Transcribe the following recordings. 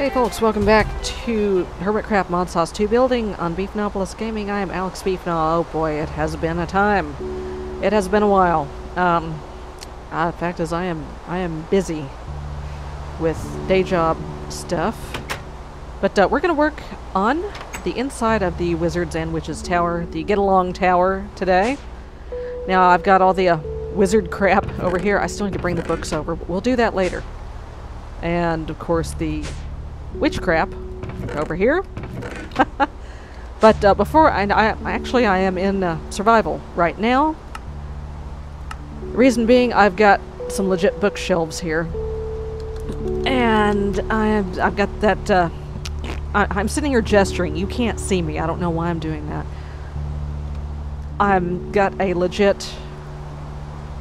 Hey folks, welcome back to Hermitcraft Modsauce 2 building on Beefgnawpolis Gaming. I am Alex Beefgnaw. Oh boy, it has been a time. It has been a while. Um, uh, the fact is I am I am busy with day job stuff. But uh, we're going to work on the inside of the Wizards and Witches Tower, the Get Along Tower today. Now I've got all the uh, wizard crap over here. I still need to bring the books over. but We'll do that later. And of course the witch crap over here. but uh, before, I, I actually I am in uh, survival right now. Reason being, I've got some legit bookshelves here, and I've I've got that. Uh, I, I'm sitting here gesturing. You can't see me. I don't know why I'm doing that. I've got a legit,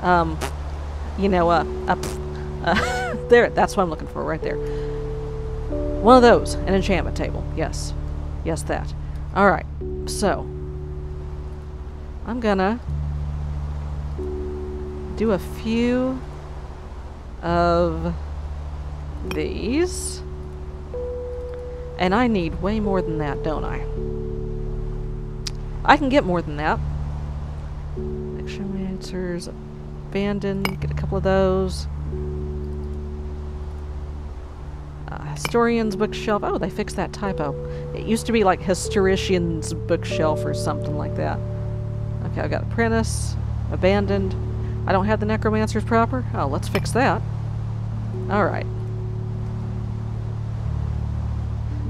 um, you know, uh, uh, there. That's what I'm looking for right there. One of those, an enchantment table. Yes. Yes, that. Alright, so. I'm gonna do a few of these. And I need way more than that, don't I? I can get more than that. Necromancers, abandoned, get a couple of those. Historian's bookshelf. Oh, they fixed that typo. It used to be like historian's bookshelf or something like that. Okay, I've got apprentice, abandoned. I don't have the necromancer's proper. Oh, let's fix that. All right.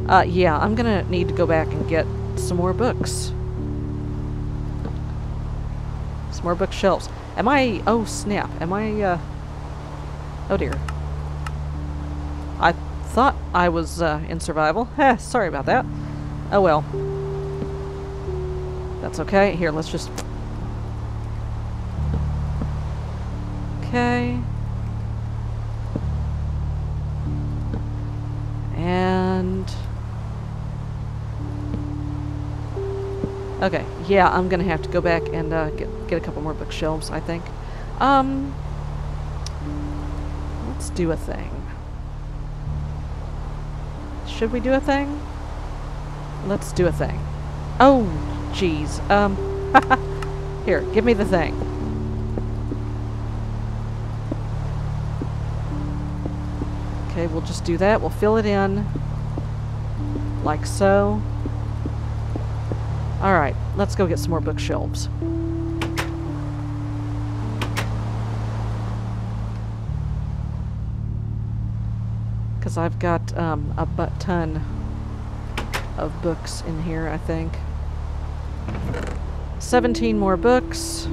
Uh, yeah, I'm gonna need to go back and get some more books. Some more bookshelves. Am I... Oh, snap. Am I, uh... Oh, dear. Thought I was uh, in survival. Eh, sorry about that. Oh well. That's okay. Here, let's just... Okay. And... Okay, yeah, I'm gonna have to go back and uh, get, get a couple more bookshelves, I think. Um... Let's do a thing. Should we do a thing? Let's do a thing. Oh, jeez. Um, here, give me the thing. Okay, we'll just do that. We'll fill it in. Like so. Alright, let's go get some more bookshelves. Because I've got um, a butt ton of books in here, I think. 17 more books.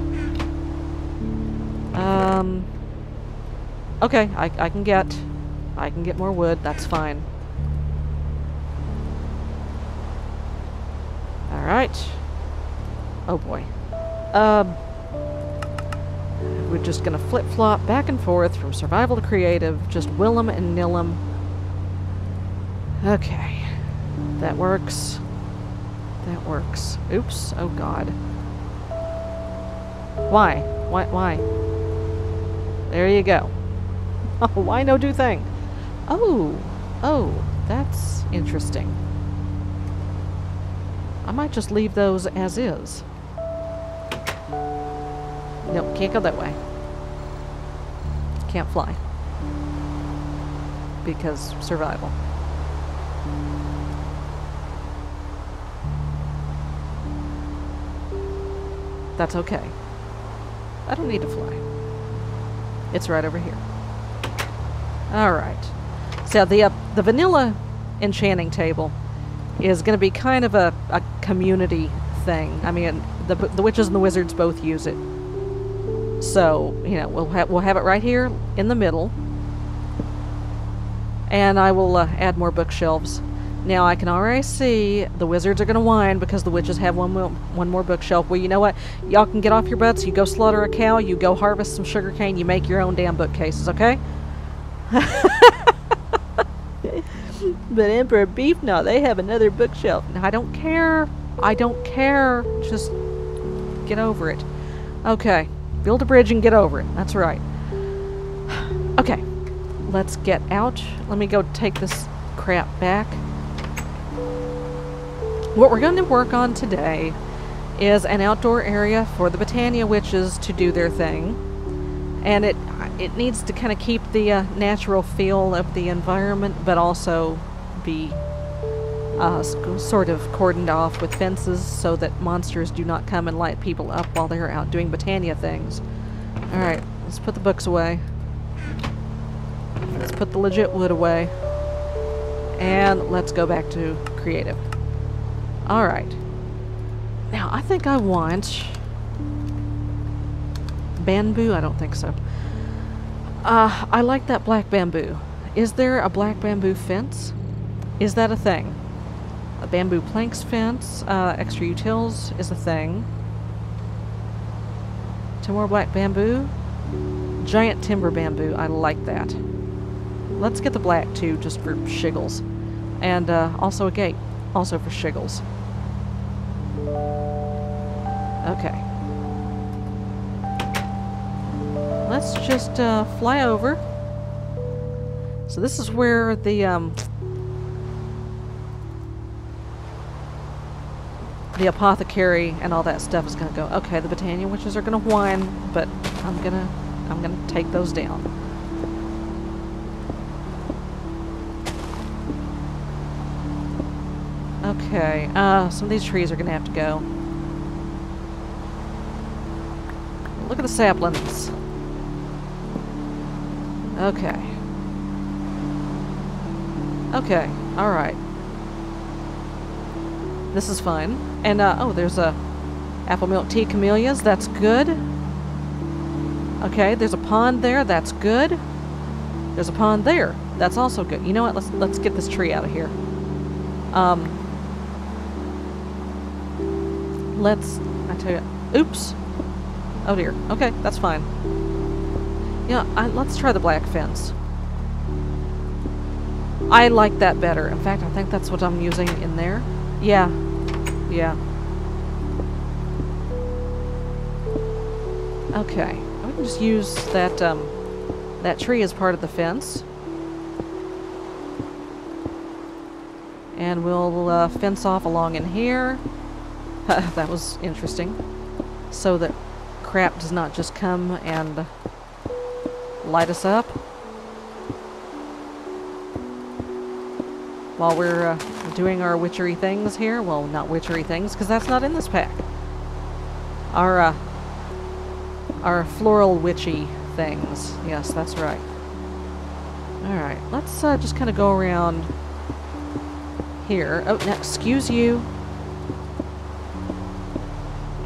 Um, okay, I, I can get... I can get more wood, that's fine. Alright. Oh boy. Um, we're just gonna flip-flop back and forth from survival to creative, just will 'em and nill 'em. Okay. That works. That works. Oops. Oh god. Why? Why? Why? There you go. Oh, why no do thing? Oh. Oh. That's interesting. I might just leave those as is. Nope, can't go that way. Can't fly. Because survival. That's okay. I don't need to fly. It's right over here. Alright. So the, uh, the vanilla enchanting table is going to be kind of a, a community thing. I mean, the, the witches and the wizards both use it. So, you know, we'll, ha we'll have it right here in the middle. And I will uh, add more bookshelves. Now, I can already see the wizards are going to whine because the witches have one more, one more bookshelf. Well, you know what? Y'all can get off your butts. You go slaughter a cow. You go harvest some sugarcane. You make your own damn bookcases, okay? but Emperor Beef, no, they have another bookshelf. No, I don't care. I don't care. Just get over it. Okay. Build a bridge and get over it. That's right. Okay. Let's get out. Let me go take this crap back. What we're going to work on today is an outdoor area for the Botania witches to do their thing. And it it needs to kind of keep the uh, natural feel of the environment, but also be uh, sort of cordoned off with fences so that monsters do not come and light people up while they're out doing Botania things. Alright, let's put the books away. Let's put the legit wood away. And let's go back to creative. Alright. Now, I think I want... Bamboo? I don't think so. Uh, I like that black bamboo. Is there a black bamboo fence? Is that a thing? A bamboo planks fence, uh, extra utils is a thing. Two more black bamboo. Giant timber bamboo, I like that. Let's get the black too, just for shiggles. And uh, also a gate, also for shiggles. Okay. Let's just uh, fly over. So this is where the um, the apothecary and all that stuff is going to go. Okay, the Botania witches are going to whine, but I'm going to I'm going to take those down. Okay, uh, some of these trees are going to have to go. Look at the saplings. Okay. Okay, alright. This is fine. And, uh, oh, there's a apple milk tea camellias. That's good. Okay, there's a pond there. That's good. There's a pond there. That's also good. You know what? Let's let's get this tree out of here. Um, let's. I tell you. Oops. Oh dear. Okay, that's fine. Yeah, I, let's try the black fence. I like that better. In fact, I think that's what I'm using in there. Yeah. Yeah. Okay. We can just use that, um, that tree as part of the fence. And we'll uh, fence off along in here. that was interesting. So that crap does not just come and light us up. While we're uh, doing our witchery things here. Well, not witchery things, because that's not in this pack. Our, uh, our floral witchy things. Yes, that's right. Alright, let's uh, just kind of go around here. Oh, excuse you.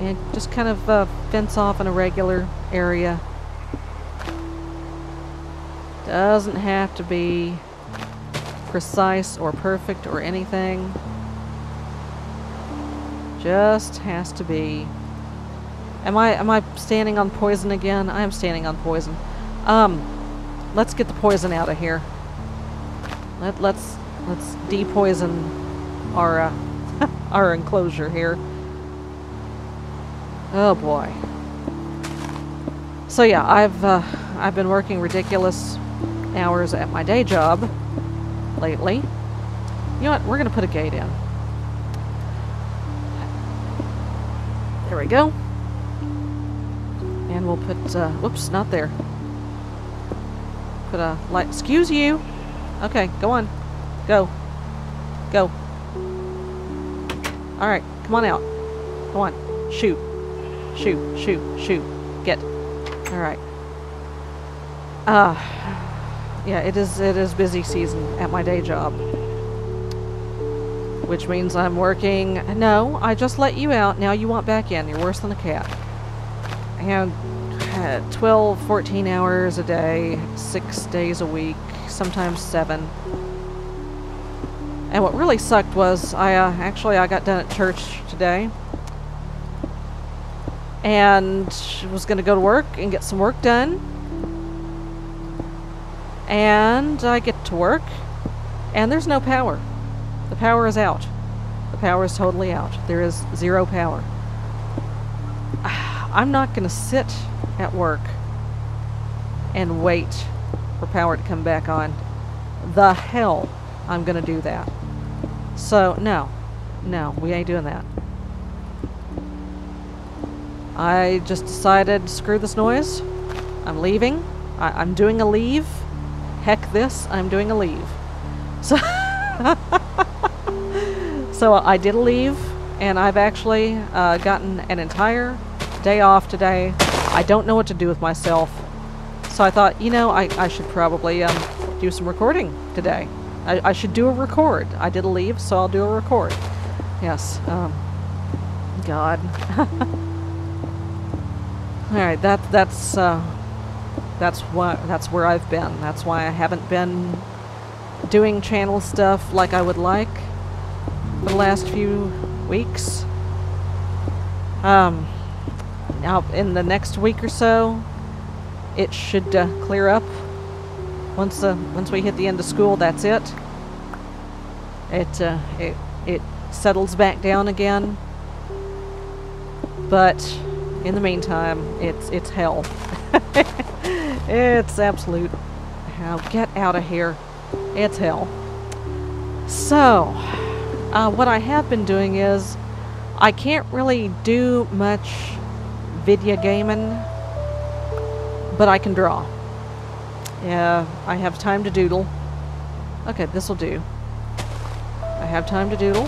And just kind of uh, fence off in a regular area. Doesn't have to be precise or perfect or anything. Just has to be. Am I am I standing on poison again? I am standing on poison. Um, let's get the poison out of here. Let let's let's depoison our uh, our enclosure here. Oh boy. So yeah, I've uh, I've been working ridiculous hours at my day job lately. You know what? We're to put a gate in. There we go. And we'll put, uh, whoops, not there. Put a light, excuse you. Okay, go on. Go. Go. Alright, come on out. Come on. Shoot. Shoot, shoot, shoot. Get. Alright. Ah. Uh, yeah, it is it is busy season at my day job. Which means I'm working no, I just let you out, now you want back in. You're worse than a cat. And uh, 12, 14 hours a day, six days a week, sometimes seven. And what really sucked was I uh, actually I got done at church today and was going to go to work and get some work done and I get to work, and there's no power. The power is out. The power is totally out. There is zero power. I'm not going to sit at work and wait for power to come back on. The hell I'm gonna do that. So, no. No, we ain't doing that. I just decided, screw this noise. I'm leaving. I am doing a leave. Heck this, I'm doing a leave. So, so I did a leave, and I've actually uh, gotten an entire day off today. I don't know what to do with myself. So I thought, you know, I, I should probably um, do some recording today. I, I should do a record. I did a leave, so I'll do a record. Yes. Um, God. All right. That that's uh, that's what that's where I've been. That's why I haven't been doing channel stuff like I would like for the last few weeks. Um, now in the next week or so, it should uh, clear up. Once uh, once we hit the end of school, that's it. It uh, it it settles back down again. But in the meantime, it's it's hell. it's absolute hell. Get out of here. It's hell. So, uh, what I have been doing is I can't really do much video gaming, but I can draw. Yeah, I have time to doodle. Okay, this will do. I have time to doodle.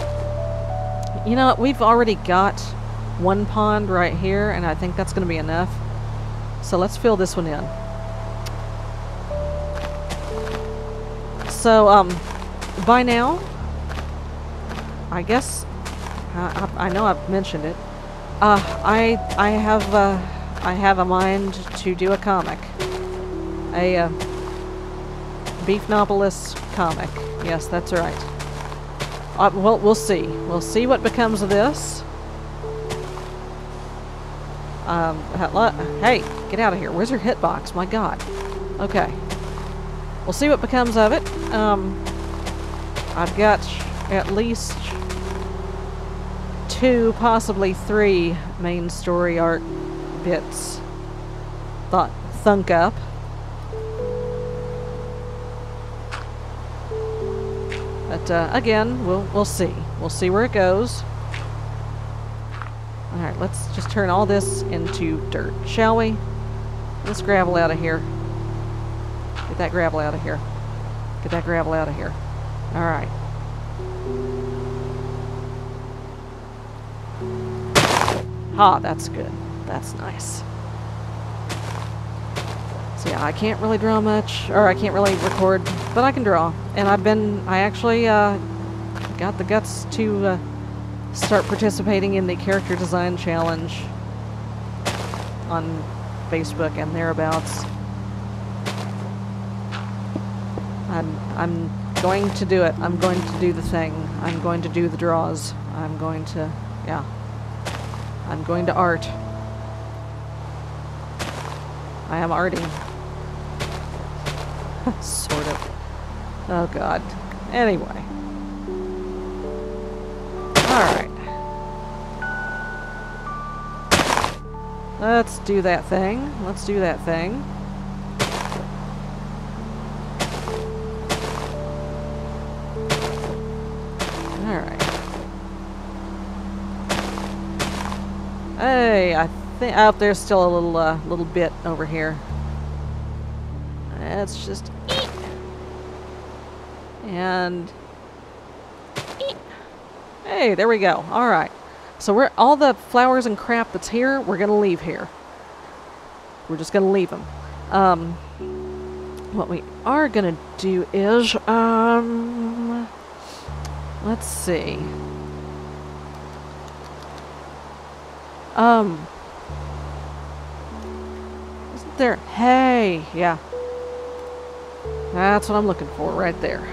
You know, we've already got one pond right here, and I think that's going to be enough. So let's fill this one in. So, um, by now, I guess, I, I know I've mentioned it, uh, I, I have, uh, I have a mind to do a comic. A, uh, Beefgnawpolis comic. Yes, that's right. Uh, well, we'll see. We'll see what becomes of this. Um, hey, get out of here. Where's your hitbox? My god. Okay. We'll see what becomes of it. Um, I've got at least two, possibly three main story arc bits thought thunk up. But uh, again, we'll we'll see. We'll see where it goes. All right, let's just turn all this into dirt, shall we? Let's gravel out of here. Get that gravel out of here. Get that gravel out of here. All right. Ha, that's good. That's nice. So yeah, I can't really draw much, or I can't really record, but I can draw. And I've been, I actually uh, got the guts to uh, start participating in the character design challenge on Facebook and thereabouts. I'm, I'm going to do it. I'm going to do the thing. I'm going to do the draws. I'm going to, yeah. I'm going to art. I am arting. sort of. Oh god. Anyway. Alright. Let's do that thing. Let's do that thing. Alright. Hey, I think... Oh, there's still a little, uh, little bit over here. Let's just and hey, there we go. All right. So we're all the flowers and crap that's here, we're gonna leave here. We're just gonna leave them. Um, what we are gonna do is, um, let's see. Um, isn't there? Hey, yeah. That's what I'm looking for right there.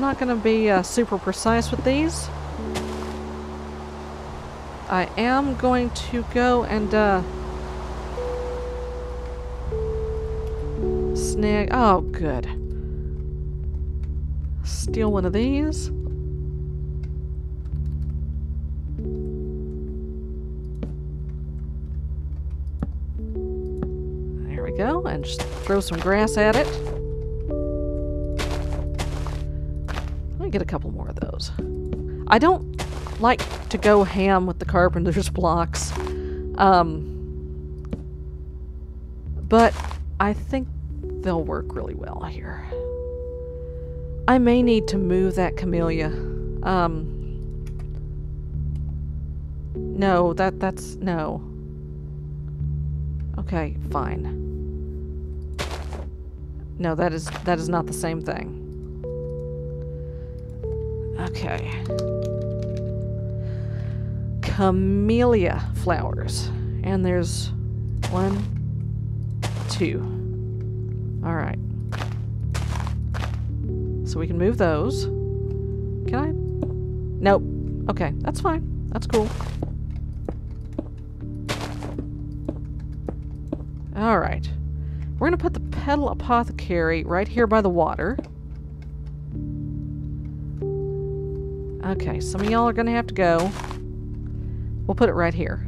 I'm not going to be uh, super precise with these. I am going to go and uh, snag... Oh, good. Steal one of these. There we go, and just throw some grass at it. Get a couple more of those. I don't like to go ham with the carpenter's blocks. Um, but I think they'll work really well here. I may need to move that camellia. Um, no, that that's no. Okay, fine. No, that is that is not the same thing. Okay. Camellia flowers. And there's one, two. Alright. So we can move those. Can I? Nope. Okay, that's fine. That's cool. Alright. We're going to put the petal apothecary right here by the water. Okay, some of y'all are going to have to go. We'll put it right here.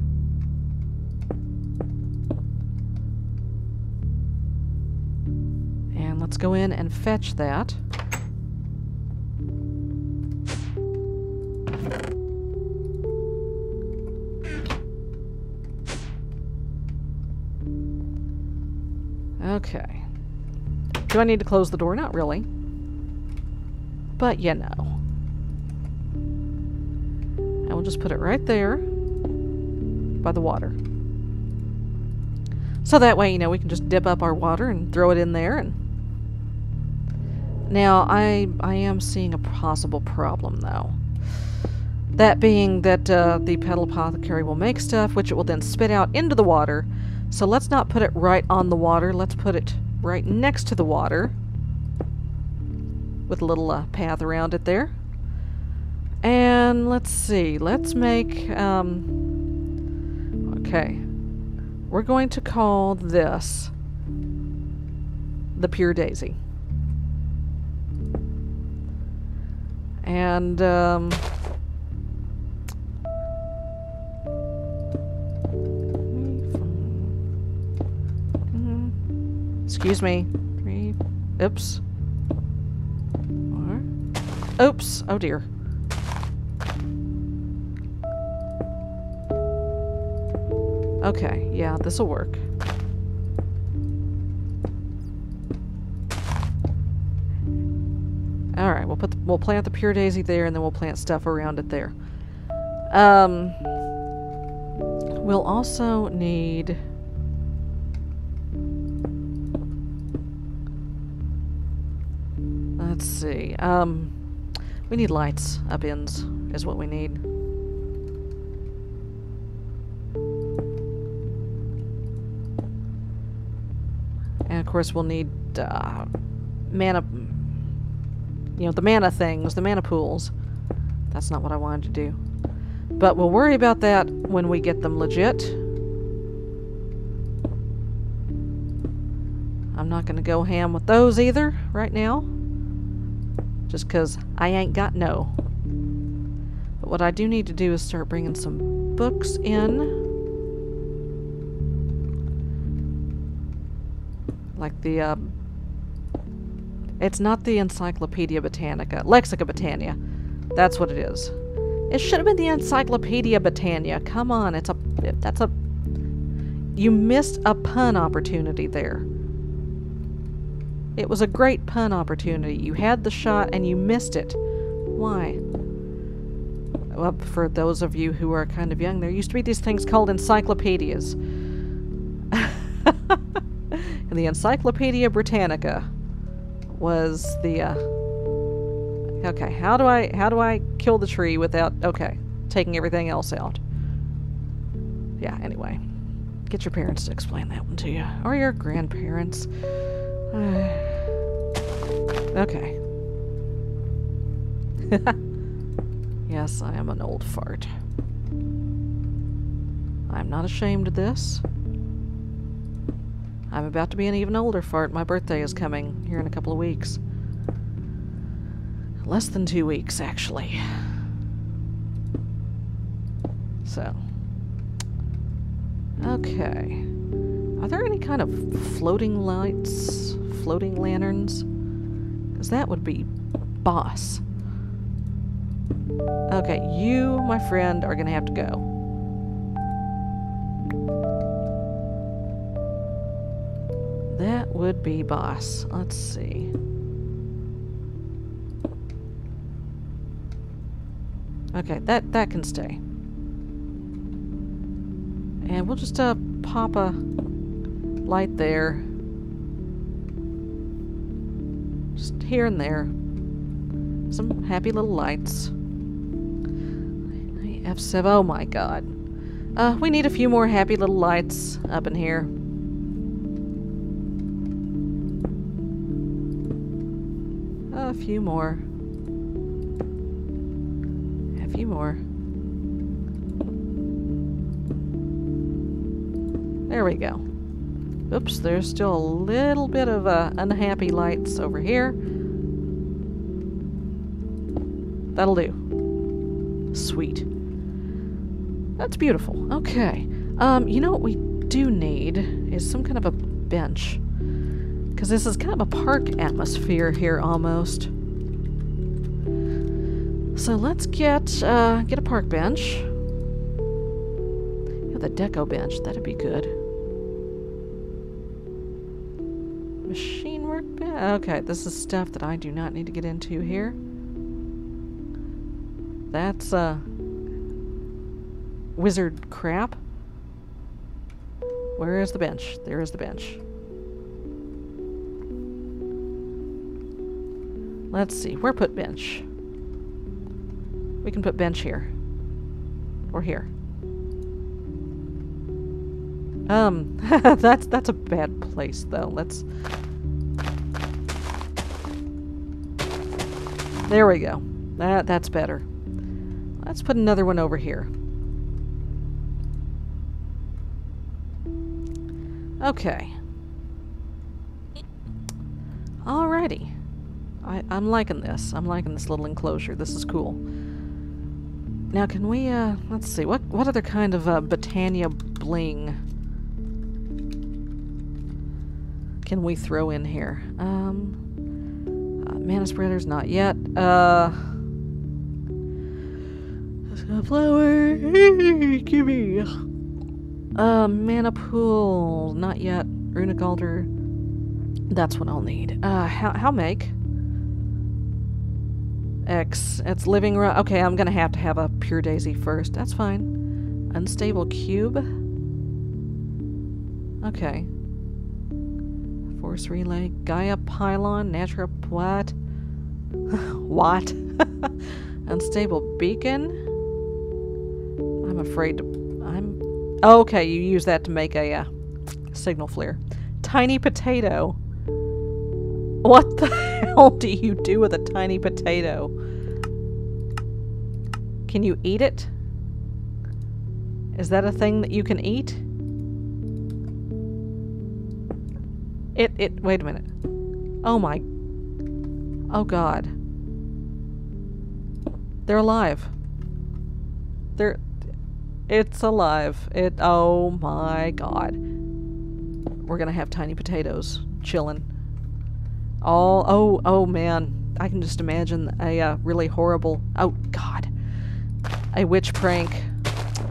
And let's go in and fetch that. Okay. Do I need to close the door? Not really. But you know. We'll just put it right there by the water. So that way, you know, we can just dip up our water and throw it in there and now I I am seeing a possible problem though. That being that uh, the petal apothecary will make stuff which it will then spit out into the water so let's not put it right on the water. Let's put it right next to the water with a little uh, path around it there. And let's see. Let's make... Um, okay. We're going to call this the Pure Daisy. And... Um, Excuse me. Three. Oops. Oops. Oh dear. Okay, yeah, this'll work. Alright, we'll put the, we'll plant the pure daisy there and then we'll plant stuff around it there. Um we'll also need Let's see. Um, we need lights up ends, is what we need. Course, we'll need uh, mana. You know, the mana things, the mana pools. That's not what I wanted to do. But we'll worry about that when we get them legit. I'm not going to go ham with those either right now just because I ain't got no. But what I do need to do is start bringing some books in. Like the, uh, it's not the Encyclopedia Britannica, Lexica Botania. That's what it is. It should have been the Encyclopedia Britannia. Come on, it's a, that's a, you missed a pun opportunity there. It was a great pun opportunity. You had the shot and you missed it. Why? Well, for those of you who are kind of young, there used to be these things called encyclopedias. and the Encyclopedia Britannica was the uh, Okay, how do I how do I kill the tree without okay, taking everything else out? Yeah, anyway. Get your parents to explain that one to you. Or your grandparents. okay. yes, I am an old fart. I'm not ashamed of this. I'm about to be an even older fart. My birthday is coming here in a couple of weeks. Less than two weeks, actually. So. Okay. Are there any kind of floating lights? Floating lanterns? Because that would be boss. Okay, you, my friend, are going to have to go. Would be boss. Let's see. Okay, that, that can stay. And we'll just uh, pop a light there. Just here and there. Some happy little lights. F7, oh my god. Uh, we need a few more happy little lights up in here. Few more. A few more. There we go. Oops, there's still a little bit of uh, unhappy lights over here. That'll do. Sweet. That's beautiful. Okay. Um, you know what we do need is some kind of a bench. Because this is kind of a park atmosphere here almost. So let's get uh, get a park bench. Yeah, the deco bench, that'd be good. Machine work bench. Okay, this is stuff that I do not need to get into here. That's uh wizard crap. Where is the bench? There is the bench. Let's see. Where put bench? We can put bench here. Or here. Um, that's that's a bad place though. Let's There we go. That that's better. Let's put another one over here. Okay. Alrighty. I, I'm liking this. I'm liking this little enclosure. This is cool. Now, can we, uh, let's see, what, what other kind of, uh, Botania bling can we throw in here? Um, uh, mana spreaders, not yet. Uh, flower, give me. Uh, mana pool, not yet. Runic altar, that's what I'll need. Uh, how, how make? X. It's living room. Okay, I'm gonna have to have a pure daisy first. That's fine. Unstable cube. Okay. Force relay. Gaia pylon. Natural what? what? Unstable beacon. I'm afraid to. I'm. Okay, you use that to make a uh, signal flare. Tiny potato. What the hell do you do with a tiny potato? Can you eat it? Is that a thing that you can eat? It, it, wait a minute. Oh my. Oh god. They're alive. They're, it's alive. It, oh my god. We're gonna have tiny potatoes chilling. All, oh, oh man. I can just imagine a uh, really horrible, oh god, a witch prank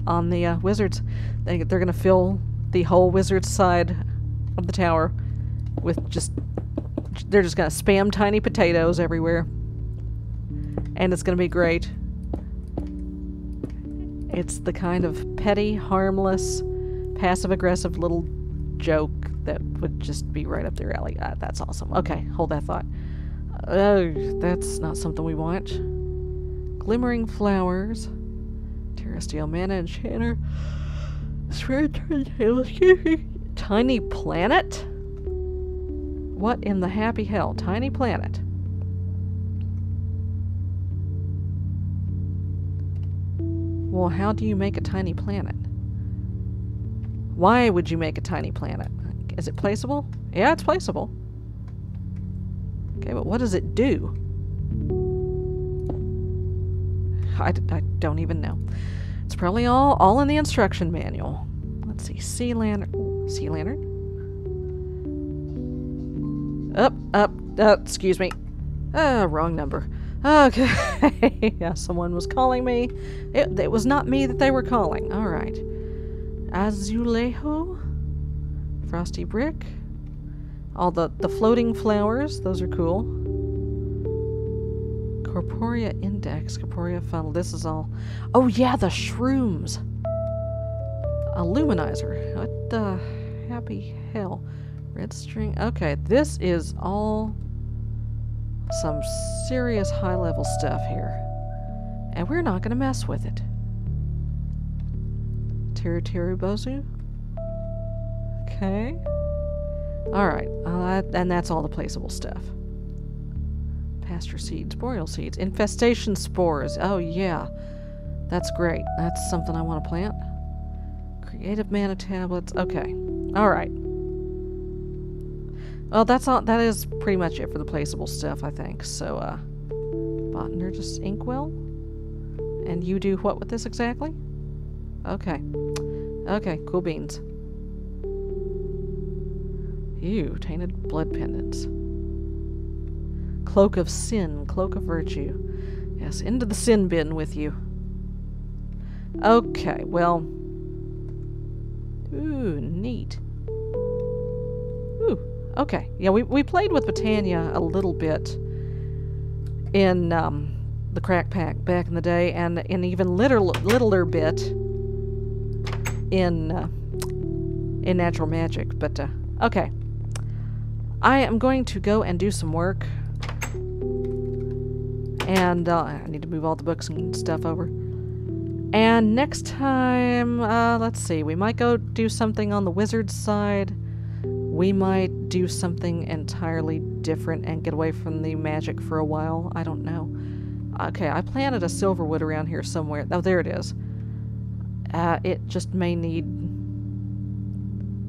on the uh, wizards. They, they're gonna fill the whole wizard's side of the tower with just, they're just gonna spam tiny potatoes everywhere. And it's gonna be great. It's the kind of petty, harmless, passive-aggressive little joke that would just be right up their alley. Ah, that's awesome. Okay, hold that thought. Oh, that's not something we want. Glimmering flowers. Terrestrial mana enchanter. Tiny planet? What in the happy hell? Tiny planet. Well, how do you make a tiny planet? Why would you make a tiny planet? Is it placeable? Yeah, it's placeable. Okay, but what does it do? I, I don't even know. It's probably all, all in the instruction manual. Let's see. Sea lantern. Sea lantern? Up, up, uh, excuse me. Uh, wrong number. Okay. yeah, someone was calling me. It, it was not me that they were calling. All right. Azulejo. Frosty brick. All the, the floating flowers. Those are cool. Corporea index. Corporea funnel. This is all. Oh, yeah, the shrooms. A luminizer. What the happy hell? Red string. Okay, this is all some serious high level stuff here. And we're not going to mess with it. Teru Teru Bozu. Okay. Alright, uh, and that's all the placeable stuff. Pasture seeds, boreal seeds, infestation spores. Oh, yeah. That's great. That's something I want to plant. Creative mana tablets. Okay. Alright. Well, that's all. That is pretty much it for the placeable stuff, I think. So, uh, Botanist's inkwell, and you do what with this exactly? Okay, okay, cool beans. Ew, tainted blood pendants. Cloak of sin, cloak of virtue. Yes, into the sin bin with you. Okay, well. Ooh, neat. Ooh, okay, yeah, we, we played with Botania a little bit in um, the crack pack back in the day, and an even little, littler bit in uh, in natural magic. But uh, okay, I am going to go and do some work, and uh, I need to move all the books and stuff over. And next time, uh, let's see, we might go do something on the wizard's side we might do something entirely different and get away from the magic for a while. I don't know. Okay, I planted a silverwood around here somewhere. Oh, there it is. Uh, it just may need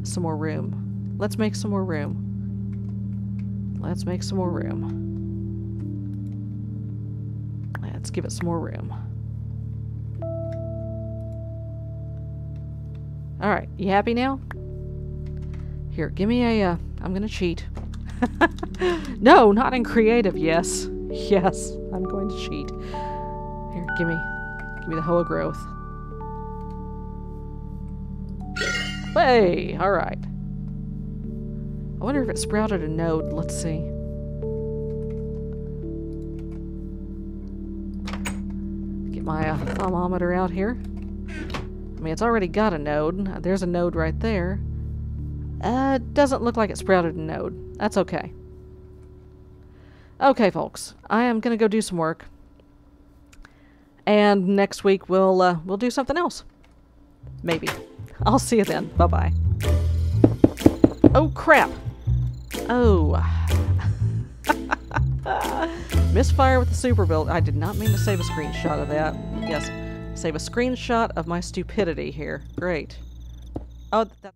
some more room. Let's make some more room. Let's make some more room. Let's give it some more room. Alright, you happy now? Here, give me a, uh, I'm gonna cheat. no, not in creative, yes. Yes, I'm going to cheat. Here, give me, give me the Hoa growth. Hey, alright. I wonder if it sprouted a node. Let's see. Get my uh, thaumometer out here. I mean, it's already got a node. There's a node right there. Uh, doesn't look like it sprouted a node. That's okay. Okay, folks. I am gonna go do some work. And next week we'll, uh, we'll do something else. Maybe. I'll see you then. Bye-bye. Oh, crap! Oh. Misfire with the super build. I did not mean to save a screenshot of that. Yes, save a screenshot of my stupidity here. Great. Oh, that